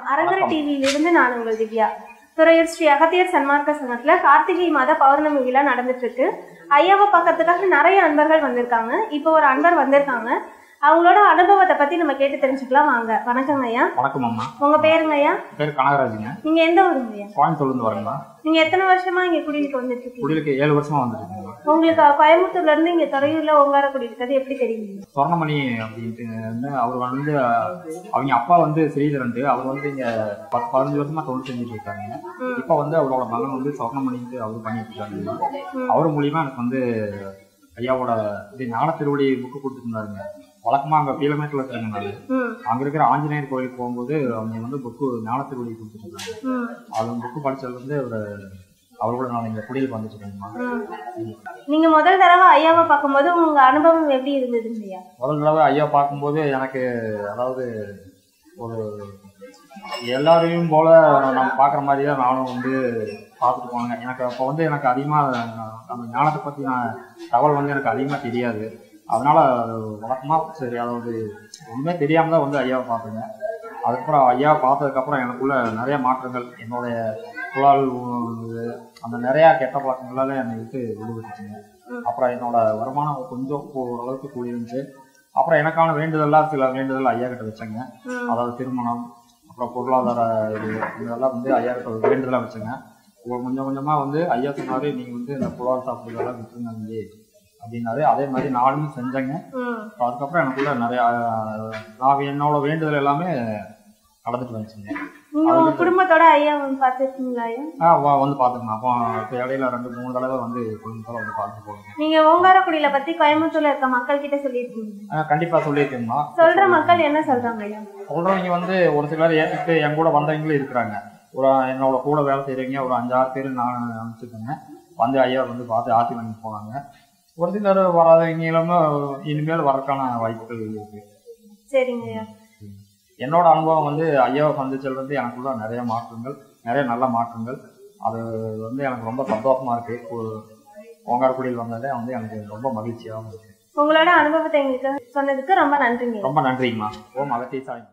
வணக்கம். அரங்கரை டிவியிலிருந்து நான் உங்கள் திவ்யா. துறையூர் ஸ்ரீ அகத்தியர் சன்மார்க்க சங்கத்துல கார்த்திகை மாத பௌர்ணமி விழா நடந்துட்டு இருக்கு. ஐயாவை பார்க்கறதுக்காக நிறைய அன்பர்கள் வந்திருக்காங்க. இப்போ ஒரு அன்பர் வந்திருக்காங்க. அவங்களோட அனுபவத்தை பத்தி நம்ம கேட்டு தெரிஞ்சுக்கலாம். வாங்க. வணக்கங்க ஐயா. வணக்கம் அம்மா. உங்க பேருங்க ஐயா? பேர் கனகராஜுங்க. நீங்க எந்த ஊருங்க ஐயா? கோயம்புத்தூர்லேருந்து வரேங்களா நீங்க எத்தனை வருஷமா இங்க குடியிருக்க வந்துட்டு இருக்கீங்க குடிலுக்கு ஏழு வருஷமா வந்துருக்குங்க உங்களுக்கு கோயம்புத்தூர்ல இருந்து இங்க துறையூர்ல ஓங்கார குடியிருக்கிறது எப்படி தெரியுங்க? சொர்ணமணி அப்படின்ட்டு வந்து அவர் வந்து அவங்க அப்பா வந்து ஸ்ரீதரன்ட்டு. அவர் வந்து இங்க பத்து பதினஞ்சு வருஷமா தொழில் செஞ்சுட்டு இருக்காங்க. இப்போ வந்து அவரோட மகன் வந்து சொர்ணமணின்ட்டு அவர் பண்ணிட்டு இருக்காங்க. அவர் மூலியமா எனக்கு வந்து ஐயாவோட இது ஞான திருவடி புக்கு கொடுத்துருந்தாருங்க. வழக்கமா அங்க நான் ம். அங்க இருக்கிற ஆஞ்சநேயர் கோயிலுக்கு போகும்போது அவங்க வந்து புக்கு ஞான திருவடி கொடுத்துருந்தாங்க ம். அது புக்கு படிச்சதுல இருந்து ஒரு அவரோட நான் இங்க குடியில் வந்துட்டு. நீங்க முதல் தடவை ஐயாவை பார்க்கும்போது உங்க அனுபவம் எப்படி இருந்ததுங்க ஐயா முதல் தடவை ஐயா பார்க்கும்போது எனக்கு அதாவது ஒரு எல்லாரையும் போல நம்ம பார்க்குற மாதிரி தான் நானும் வந்து பார்த்துட்டு போனேங்க எனக்கு அப்போ வந்து எனக்கு அதிகமாக அந்த ஞானத்தை பற்றி நான் தகவல் வந்து எனக்கு அதிகமாக தெரியாது. அதனால வழக்கமாக சரி அதாவது ஒன்றுமே தெரியாமல் தான் வந்து ஐயாவை பார்த்தேங்க அதுக்கப்புறம் ஐயாவை பார்த்ததுக்கப்புறம் எனக்குள்ள நிறைய மாற்றங்கள் என்னுடைய குழால் அந்த நிறையா கெட்ட பழக்கங்களால என்னை விட்டு விடுபட்டுச்சுங்க. அப்புறம் என்னோட வருமானம் கொஞ்சம் ஓரளவுக்கு கூடியிருந்துச்சு. அப்புறம் எனக்கான வேண்டுதல்லாம் சில வேண்டுதல் ஐயா கிட்ட வச்சேங்க. அதாவது திருமணம் அப்புறம் பொருளாதார இது இதெல்லாம் வந்து ஐயா கிட்ட வேண்டுதலாக வச்சேங்க. கொஞ்சம் கொஞ்சமா வந்து ஐயா சொன்னாரு நீங்க வந்து இந்த புலால் சாப்பிடுறதெல்லாம் விட்டுருங்க தம்பி. அப்படின்னாரு. அதே மாதிரி நானும் செஞ்சேங்க. அதுக்கப்புறம் எனக்குள்ள நிறைய நான் என்னோட வேண்டுதல் எல்லாமே நடந்துட்டு வந்துச்சுங்க குடும்பத்தோட ஐயா பார்த்துருக்கீங்களா ஐயா? ஆ வா வந்து பார்த்துக்கலாம் அப்போ இப்போ இடையில ரெண்டு மூணு தடவை வந்து குடும்பத்தோட வந்து பார்த்து போடுங்க நீங்க ஓங்காரக்குடியில பத்தி கோயம்புத்தூர்ல இருக்க மக்கள் கிட்ட சொல்லியிருக்கீங்க கண்டிப்பா சொல்லியிருக்கேம்மா சொல்ற மக்கள் என்ன சொல்றாங்க ஐயா? சொல்றவங்க வந்து ஒரு சிலர் ஏற்றுட்டு என் கூட வந்தவங்களும் இருக்கிறாங்க. ஒரு என்னோட கூட வேலை செய்கிறவங்க ஒரு அஞ்சாறு பேர் நான் அனுப்பிச்சிருக்கேங்க வந்து ஐயா வந்து பார்த்து ஆத்தி வாங்கி போனாங்க. ஒரு சிலர் வராதவங்களும் இனிமேல் வரக்கான வாய்ப்புகள் இருக்கு. சரிங்க என்னோட அனுபவம் வந்து ஐயாவை சந்திச்சல் வந்து எனக்குள்ள நிறைய மாற்றங்கள் நிறைய நல்ல மாற்றங்கள். அது வந்து எனக்கு ரொம்ப சந்தோஷமா இருக்கு. ஓங்காரக்குடியில் வந்ததே வந்து எனக்கு ரொம்ப மகிழ்ச்சியாகவும் இருக்கு. உங்களோட அனுபவத்தை எங்களுக்கு சொன்னதுக்கு ரொம்ப நன்றிங்க. ரொம்ப நன்றிங்கம்மா. ஓம் அகத்தீசாய்